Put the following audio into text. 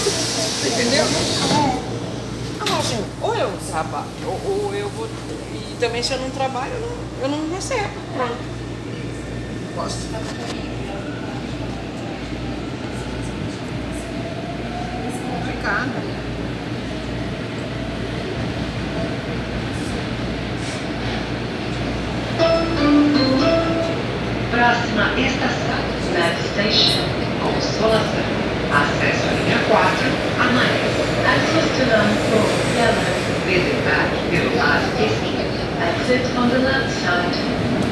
Você entendeu? É. Ah, ou eu trabalho, ou, ou, eu vou. E também se eu não trabalho, eu não, eu não recebo. Pronto. posso? Complicado. Próxima estação, United Station, Consolação. 4 a mais. Assistirão por yellow. Visitar pelo lado esquerdo. Exit on the left side.